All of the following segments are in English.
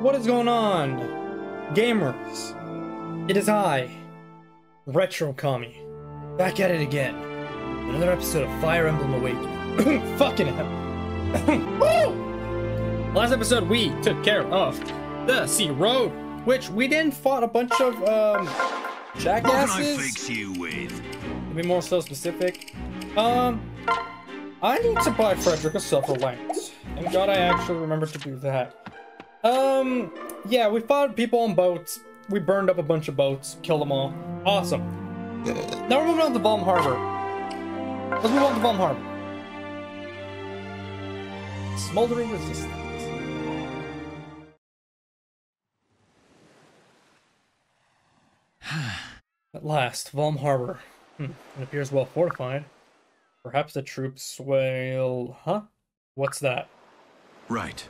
What is going on? Gamers, it is I, Retro Kami, back at it again. Another episode of Fire Emblem Awakening. Fucking hell. Last episode we took care of the Sea Road, which we then fought a bunch of um What can I jackasses. fix you with? To be more so specific, um, I need to buy Frederick a silver lance. Thank God I actually remembered to do that. Um, yeah, we fought people on boats. We burned up a bunch of boats, killed them all. Awesome. Now we're moving on to Valm Harbor. Let's move on to Valm Harbor. Smoldering resistance. At last, Valm Harbor. Hmm, it appears well fortified. Perhaps the troops will... Huh? What's that? Right.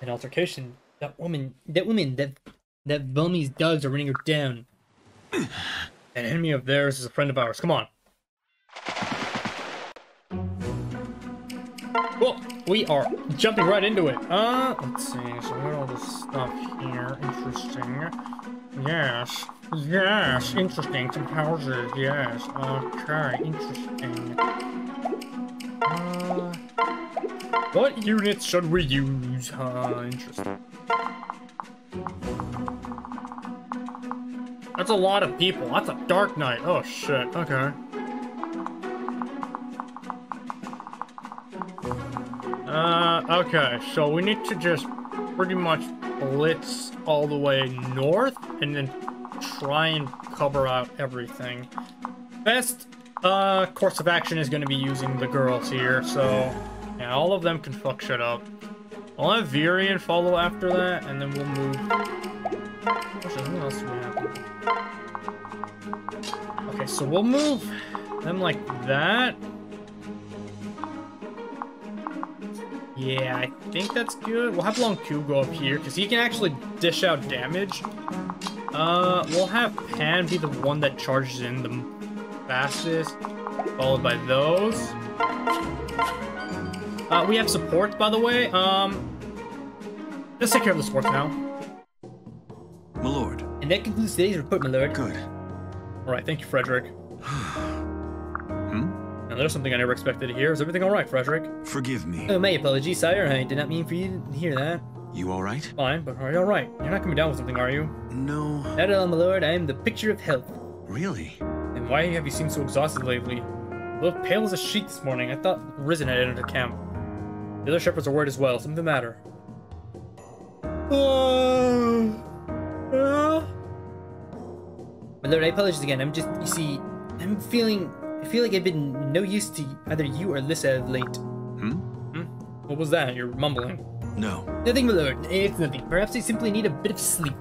An altercation. That woman... That woman, that... That Valmese dogs are running her down. An enemy of theirs is a friend of ours. Come on. Well, we are jumping right into it. Uh, let's see. So we got all this stuff here. Interesting. Yes. Yes. Interesting. Some houses. Yes. Okay. Interesting. Uh, what units should we use? Uh, interesting. That's a lot of people. That's a dark night. Oh shit. Okay. Uh, okay, so we need to just pretty much blitz all the way north and then try and cover out everything. Best uh, course of action is going to be using the girls here, so yeah, all of them can fuck shit up. I'll have Virion follow after that, and then we'll move. Else? Okay, so we'll move them like that. Yeah, I think that's good. We'll have Lonqu go up here, because he can actually dish out damage. Uh, we'll have Panne be the one that charges in the fastest, followed by those. Uh, we have support, by the way. Um, let's take care of the support now. My lord. And that concludes today's report, my lord. Good. All right, thank you, Frederick. Hmm? Now, there's something I never expected to hear. Is everything all right, Frederick? Forgive me. Oh, my apologies, sire. I did not mean for you to hear that. You alright? Fine, but are you all right? You're not coming down with something, are you? No. Not at all, my lord. I am the picture of health. Really? And why have you seemed so exhausted lately? You look pale as a sheet this morning. I thought Risen had entered the camp. The other shepherds are worried as well. Something the matter. Uh, uh. My lord, I apologize again. I'm just, you see, I'm feeling, I feel like I've been no use to either you or Lissa of late. Hmm? What was that? You're mumbling. No. Nothing, my lord. It's nothing. Perhaps I simply need a bit of sleep.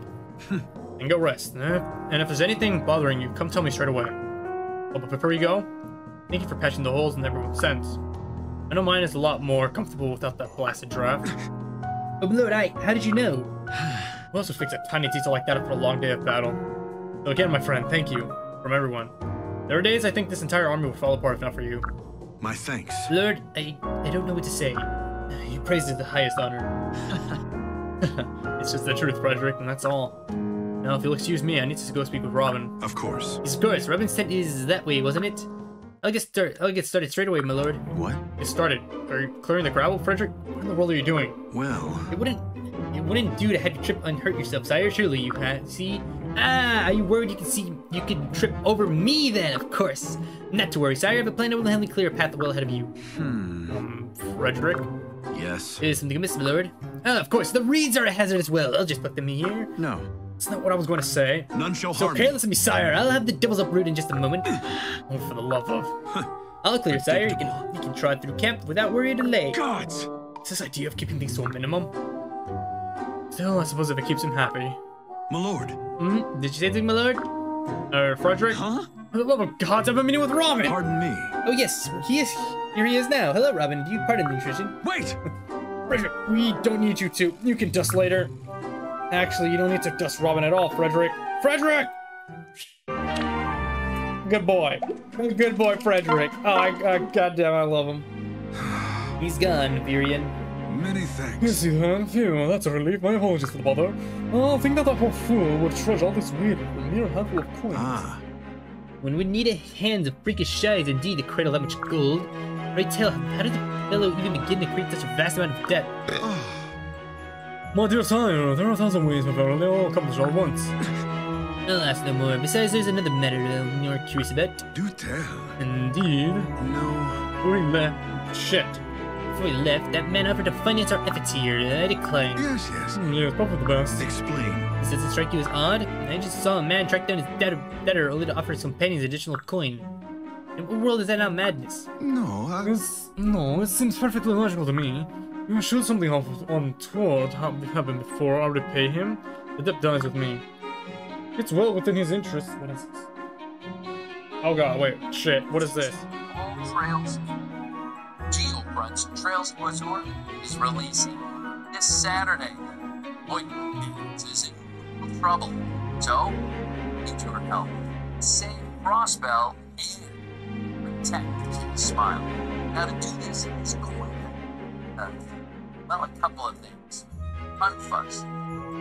and go rest. eh? And if there's anything bothering you, come tell me straight away. Oh, but before you go, thank you for patching the holes in everyone's sense. I know mine is a lot more comfortable without that blasted draft. oh, my lord, I. How did you know? Who else would fix a tiny detail like that after a long day of battle? So again, my friend, thank you from everyone. There are days I think this entire army would fall apart if not for you. My thanks. Lord, I, I don't know what to say. You praise is the highest honor. it's just the truth, Frederick, and that's all. Now, if you'll excuse me, I need to go speak with Robin. Of course. Yes, of course. Robin's tent is that way, wasn't it? I'll get start. I'll get started straight away, my lord. What? Get started. Are you clearing the gravel, Frederick? What in the world are you doing? Well, It wouldn't. It wouldn't do to have you trip and hurt yourself, sire. Surely you can't see. Ah, are you worried you can see? You could trip over me then, of course. Not to worry, sire. I have a plan that will help me clear a path well ahead of you. hmm. Um, Frederick. Yes. Is something amiss, my lord? Ah, of course, the reeds are a hazard as well. I'll just put them in here. No. That's not what I was going to say. None shall harm me. listen of me, sire. I'll have the devils uprooted in just a moment. oh, for the love of. I'll clear, sire. You can you can trot through camp without worry or delay. Gods! It's this idea of keeping things to a minimum. Still, I suppose if it keeps him happy. My lord. Hmm? Did you say something, my lord? Uh, Frederick? Huh? For the love of God, I've been meeting with Robin! Pardon me. Oh, yes, he is. Here he is now. Hello, Robin. Do you pardon the intrusion? Wait! Frederick, we don't need you to. You can dust later. Actually, you don't need to dust Robin at all, Frederick. Frederick! Good boy. Good boy, Frederick. Oh, I, I, goddamn, I love him. He's gone, Virion. Many thanks. Yes, you have. Phew, that's a relief. My apologies for the bother. Oh, I think that that poor fool would trudge all this way for a mere handful of coins. Ah, When we need a hands of freakish size indeed to cradle that much gold. Right tell, how did the fellow even begin to create such a vast amount of debt? My dear sire, there are a thousand ways, my fellow. They all accomplish all at once. I'll ask no more. Besides, there's another matter I'm more curious about. do tell. Indeed. No. We left. Shit. Before we left, that man offered to finance our efforts here. I declined. Yes, yes. Hmm, Yes, probably the best. Explain. Does it strike you as odd? I just saw a man track down his debtor, debtor only to offer his companions additional coin. In what world is that not madness? No, I... It's, no, it seems perfectly logical to me. Should something have untoward have happened before I repay him, the debt dies with me. It's well within his interest, but it's... Oh god, wait, shit, what is this? All Trails Geofronts Trails Azure is releasing this Saturday. Ointment is in trouble, so need your help. Save Crossbell and protect King Smile. Now to do this is going to, uh, well, a couple of things. Unfuss,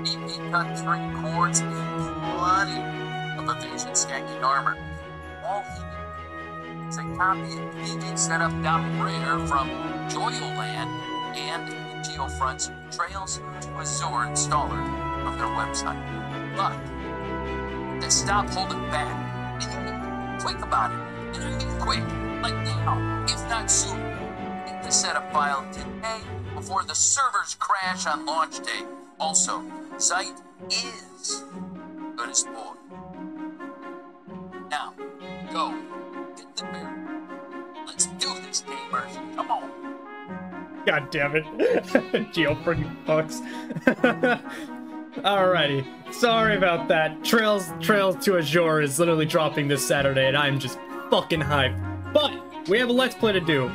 EP cut three cords, and plenty of evasion stacking armor. All he needs it's a copy of PG set up down rare from Joyoland and Geofront's Trails to Azure installer of their website. But to stop holding back, and quick about it, and you mean quick, like now, if not soon. Get the setup file today before the servers crash on launch day. Also, site is good as boy. Now, go. Get the beer. Let's do this, gamers. Come on. God damn it. Freaking fucks. Alrighty. Sorry about that. Trails Trails to Azure is literally dropping this Saturday and I'm just fucking hyped. But we have a let's play to do.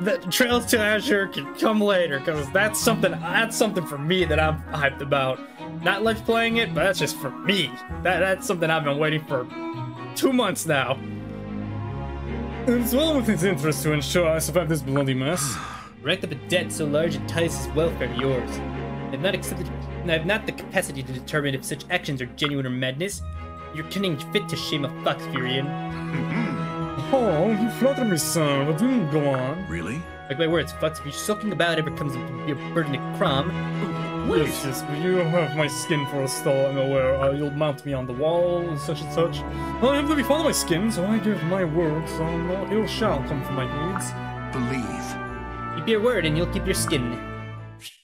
The Trails to Azure can come later, because that's something that's something for me that I'm hyped about. Not let's playing it, but that's just for me. That that's something I've been waiting for two months now. It's well within his interest to ensure I survive this bloody mess. Racked up a debt so large it ties his welfare to yours. I have not accepted I have not the capacity to determine if such actions are genuine or madness. You're cunning fit to shame a fox, Virion. Oh, you flatter me, sir, but do go on. Really? Like my words, fox, if your soaking about it comes to be a burden to Chrom, Yes, yes, but you have my skin for a stall, I'm aware. Uh, you'll mount me on the wall, and such and such. I have to be fond of my skin, so I give my word, so no ill shall come from my deeds. Believe. keep your word and you'll keep your skin.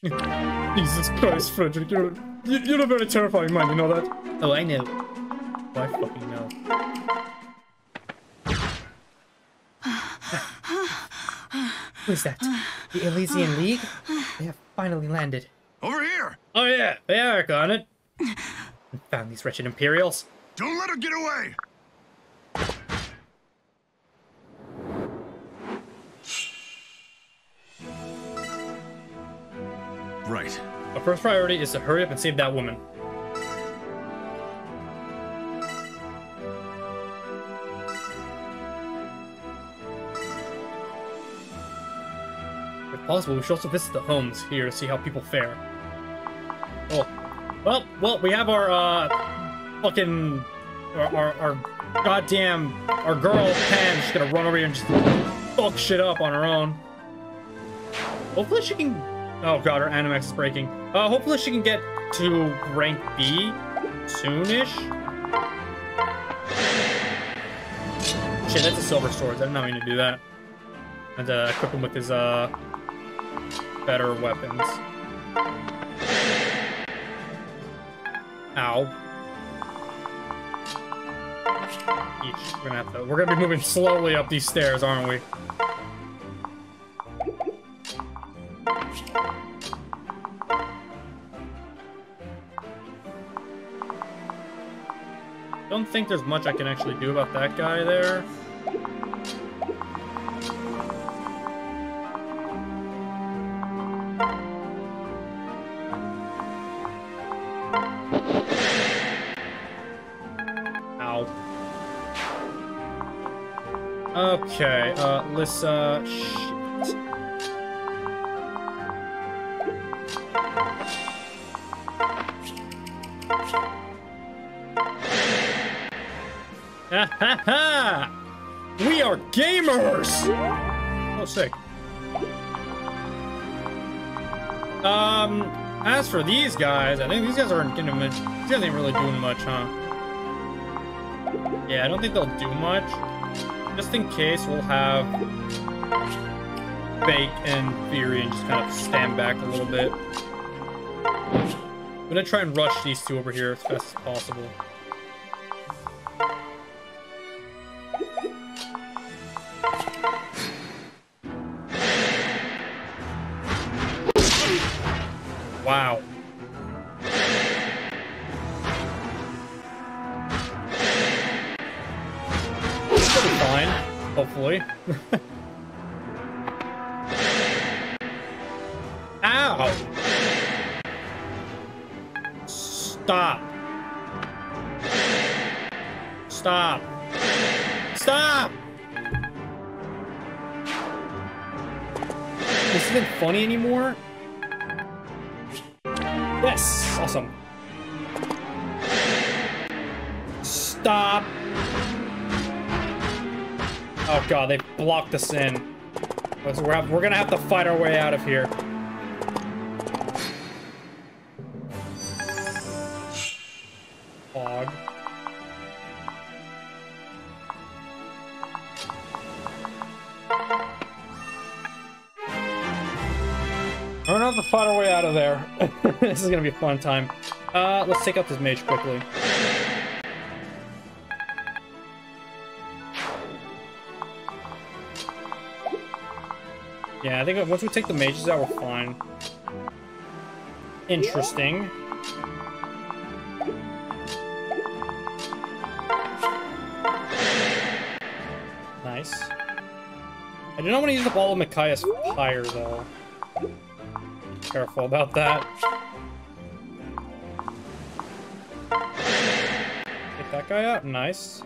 Jesus Christ, Frederick, you're, you- you're a very terrifying man, you know that? Oh, I know. Oh, I fucking know. Who's that? The Ylissean League? They have finally landed. Over here! Oh yeah, they are on it. Found these wretched Imperials. Don't let her get away! Right. Our first priority is to hurry up and save that woman. Possible, we should also visit the homes here to see how people fare. Oh, well, well, we have our, uh, fucking, our, our, our goddamn, our girl, Panne, just gonna run over here and just fuck shit up on her own. Hopefully she can. Oh god, her Animax is breaking. Uh, hopefully she can get to rank B soonish. Shit, that's a silver sword. I did not mean to do that. And uh, equip him with his uh better weapons. Ow. Eesh, we're gonna have to. We're gonna be moving slowly up these stairs, aren't we? Don't think there's much I can actually do about that guy there. Okay, uh, let's, shit. Ha ha ha! We are gamers! Oh, sick. Um, as for these guys, I think these guys aren't much. These guys ain't really doing much, huh? Yeah, I don't think they'll do much. Just in case, we'll have Fake and Fury and just kind of stand back a little bit. I'm gonna try and rush these two over here as fast as possible. Ow! Stop. Stop. Stop! This isn't funny anymore? Yes! Awesome. Stop! Oh god, they blocked us in. We're, we're gonna have to fight our way out of here. We're gonna have to fight our way out of there. this is gonna be a fun time. Uh, let's take out this mage quickly. Yeah, I think once we take the mages out, we're fine. Interesting. Nice. I do not want to use up all of Micaiah's fire, though. Careful about that. Get that guy out. Nice.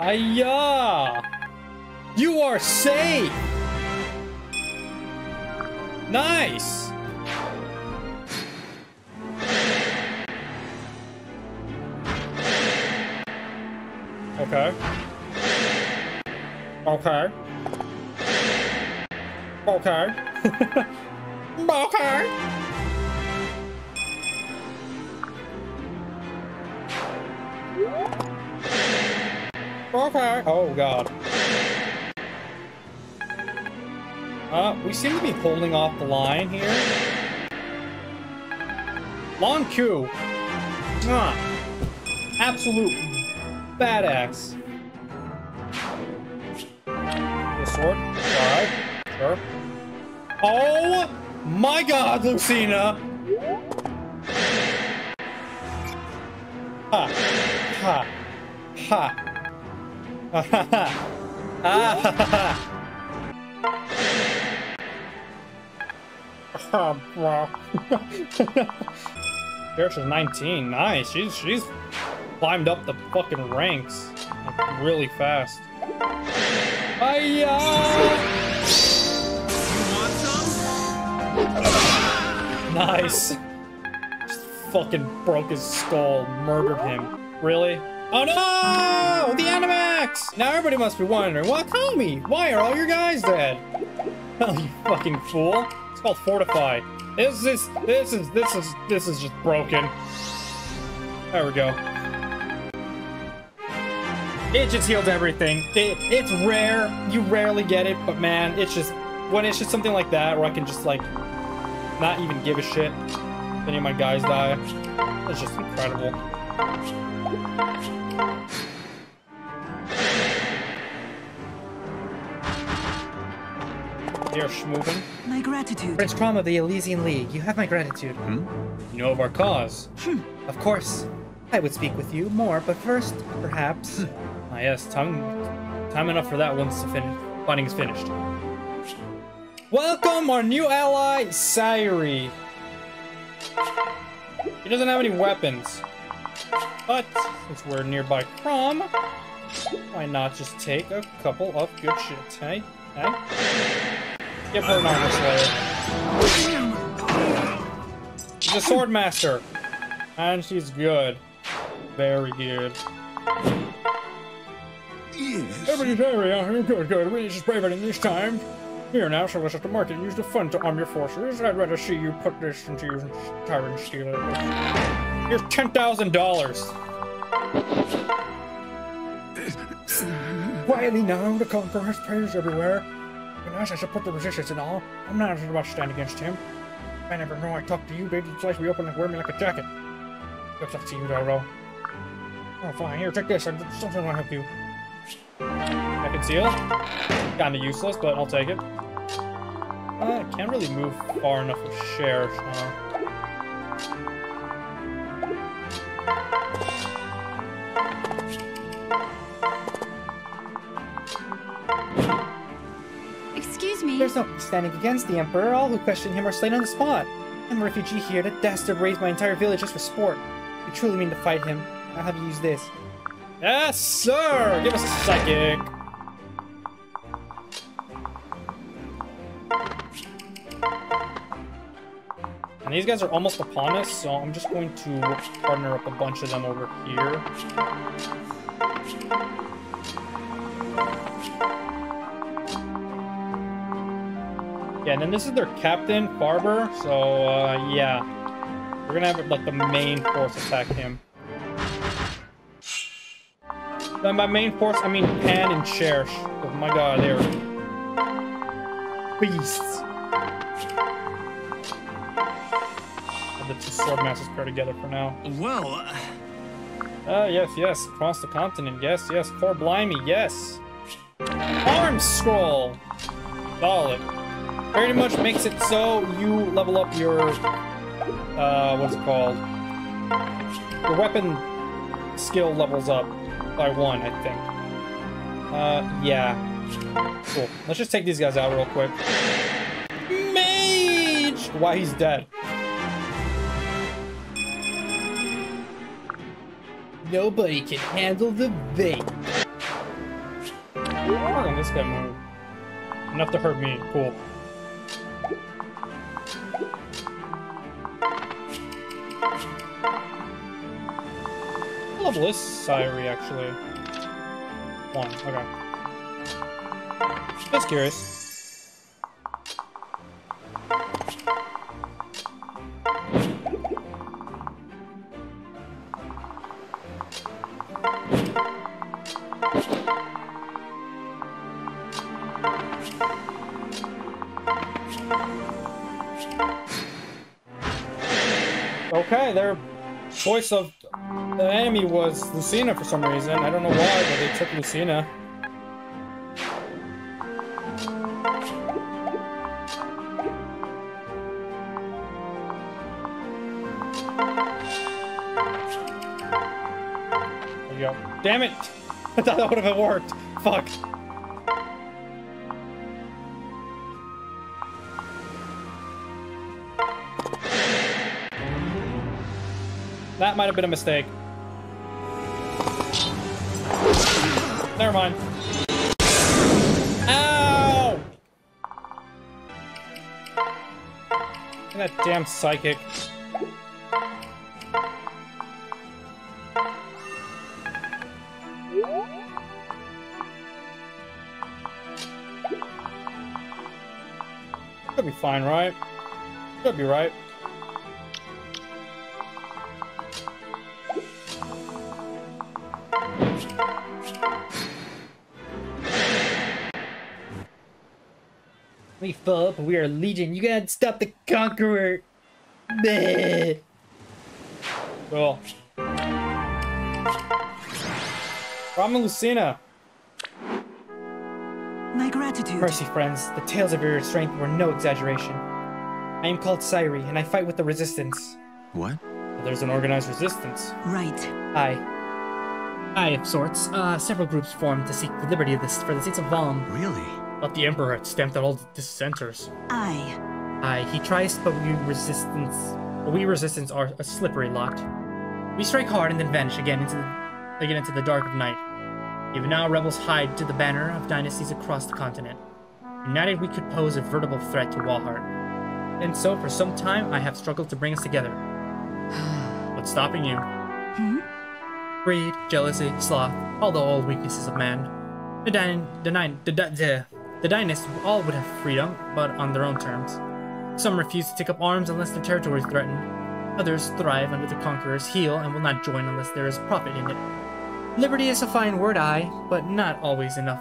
Aya! You are safe! Nice! Okay. Okay. Okay. okay. Okay. Oh god. Uh, we seem to be holding off the line here. Lonqu. Ah. Absolute badass. The sword. Alright. Sure. Oh my god, Lucina! Ha! Ha! Ha! Ha ha ha! Ah ha ha ha! Oh, bro. Character's 19. Nice. She's she's climbed up the fucking ranks really fast. Hiya! Nice. Just fucking broke his skull, murdered him. Really? Oh no! The Animax! Now everybody must be wondering, Wakami, why are all your guys dead? Oh, you fucking fool. It's called Fortify. This is, this is, this is, this is just broken. There we go. It just healed everything. It, it's rare. You rarely get it, but man, it's just, when it's just something like that where I can just like, not even give a shit if any of my guys die. It's just incredible. Here, Schmoovin. My gratitude. Prince Chrom of the Ylissean League, you have my gratitude. Hmm? You know of our cause. Hmm. of course. I would speak with you more, but first, perhaps. ah, yes, time, time enough for that once the fin fighting is finished. Welcome our new ally, Say'ri. He doesn't have any weapons. But, since we're nearby Chrom, why not just take a couple of good shit, hey? Hey? Give her an armor slayer. a sword master. And she's good. Very good. Everybody's area. Good, good. We just brave it in these times. Here now, so at the market use the fund to arm your forces. I'd rather see you put this into your tyrant steel. Here's ten thousand dollars. Quietly now, the conqueror has praise everywhere. And as I support the resistance and all, I'm not about to stand against him. I never know I talk to you, baby. Slice me open and wear me like a jacket. Good luck to you, Doro. Oh, fine. Here, take this. I something will help you. I can seal. Kinda useless, but I'll take it. Uh, can't really move far enough with share. So. Excuse me. There's no standing against the Emperor. All who question him are slain on the spot. I'm a refugee here. That dastard raised my entire village just for sport. If you truly mean to fight him, I'll have you use this. Yes, sir! Give us a psychic. And these guys are almost upon us, so I'm just going to partner up a bunch of them over here. Yeah, and then this is their captain, Barber, so, uh, yeah. We're gonna have, like, the main force attack him. By my main force, I mean Panne and Cherche. Oh my god, they're beasts. The two sword masters pair together for now. Well, uh, Ah, yes, yes. Across the continent, yes, yes. Core Blimey, yes. Arm scroll. Solid. Pretty much makes it so you level up your uh, what's it called? Your weapon skill levels up by one, I think. Uh, yeah. Cool. Let's just take these guys out real quick. Mage! Why he's dead. Nobody can handle the bait. Can this guy move? Enough to hurt me. Cool. Is Say'ri actually? One. Okay. Just curious. Lucina for some reason. I don't know why, but they took Lucina. There you go. Damn it! I thought that would have worked. Fuck. That might have been a mistake. Never mind. Ow! That damn psychic. Should be fine, right? Should be right. We fall, but we are legion. You gotta stop the conqueror. Bleh. Cool. Ramen Lucina. My gratitude. Mercy, friends. The tales of your strength were no exaggeration. I am called Say'ri, and I fight with the resistance. what? There's an organized resistance. Right. I. I, of sorts. Uh, several groups formed to seek the liberty of this for the seats of Valm. Really? Thought the Emperor had stamped out all the dissenters. I. Aye, he tries, but we resistance, but we resistance are a slippery lot. We strike hard and then vanish again into the, again into the dark of night. Even now, rebels hide to the banner of dynasties across the continent. United, we could pose a veritable threat to Walhart. and so for some time I have struggled to bring us together. What's stopping you? Hmm? Greed, jealousy, sloth, all the old weaknesses of man. The Dyn, the the, Dy- the, the Dynasts all would have freedom, but on their own terms. Some refuse to take up arms unless their territory is threatened. Others thrive under the conqueror's heel and will not join unless there is profit in it. Liberty is a fine word, I, but not always enough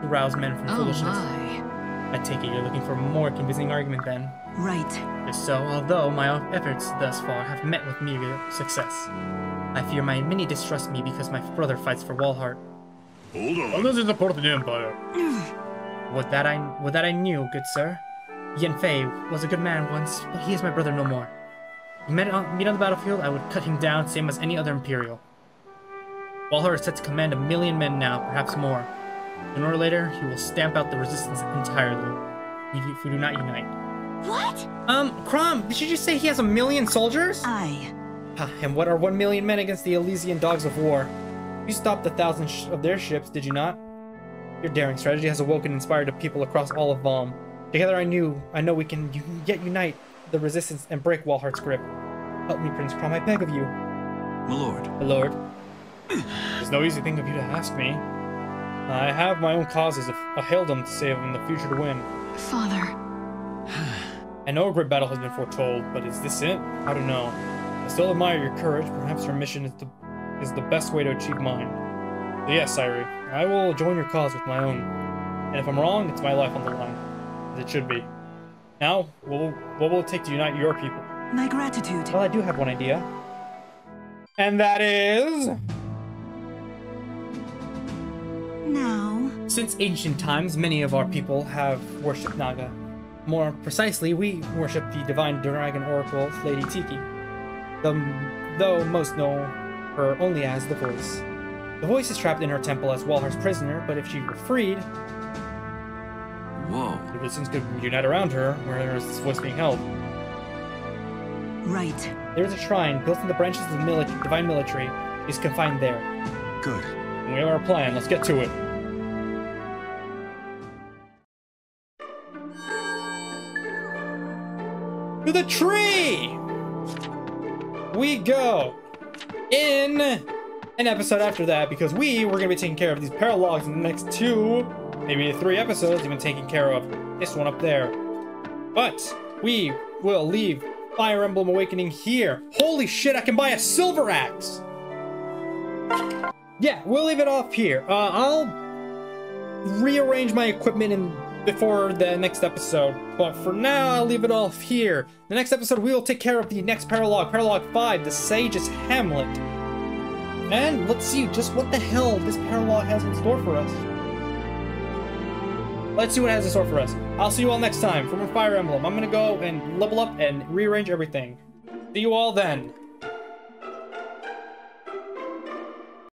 to rouse men from Oh foolishness. my. I take it you're looking for a more convincing argument then. Right. If so, although my efforts thus far have met with meager success, I fear my many distrust me because my brother fights for Walhart. Hold on. Oh, Others in support of the Empire. Would that I would that I knew, good sir. Yen'fay was a good man once, but he is my brother no more. Met on, meet on the battlefield, I would cut him down, same as any other Imperial. Walhart is set to command a million men now, perhaps more. Sooner or later, he will stamp out the resistance entirely. If we do not unite. What? Um, Chrom, did you just say he has a million soldiers? I. Ah, and what are one million men against the Ylissean dogs of war? You stopped a thousand of their ships, did you not? Your daring strategy has awoken and inspired the people across all of Valm. Together I knew, I know we can yet unite the resistance and break Walhart's grip. Help me, Prince Chrom, I beg of you. My lord. My lord. It's no easy thing of you to ask me. I have my own causes, a, a halidom to save in the future to win. Father. I know a great battle has been foretold, but is this it? I don't know. I still admire your courage. Perhaps your mission is the is the best way to achieve mine. So yes, Say'ri, I will join your cause with my own. And if I'm wrong, it's my life on the line, as it should be. Now, what will, what will it take to unite your people? My gratitude. Well, I do have one idea. And that is... Now. Since ancient times, many of our people have worshipped Naga. More precisely, we worship the divine dragon oracle, Lady Tiki. The, though most know her only as the Voice. The Voice is trapped in her temple as Walhart's prisoner, but if she were freed, Whoa. The resistance could unite around her, where is this voice being held? Right. there is a shrine built in the branches of the mili- divine military. Is confined there. Good. We have our plan. Let's get to it. To the tree! We go in an episode after that because we were going to be taking care of these paralogs in the next two, maybe three episodes, even taking care of this one up there. But we will leave Fire Emblem Awakening here. Holy shit, I can buy a silver axe! Yeah, we'll leave it off here. Uh, I'll rearrange my equipment in before the next episode. But for now, I'll leave it off here. The next episode, we will take care of the next paralog, Paralog 5, the Sage's Hamlet. And let's see just what the hell this paralog has in store for us. Let's see what it has in store for us. I'll see you all next time for more Fire Emblem. I'm gonna go and level up and rearrange everything. See you all then.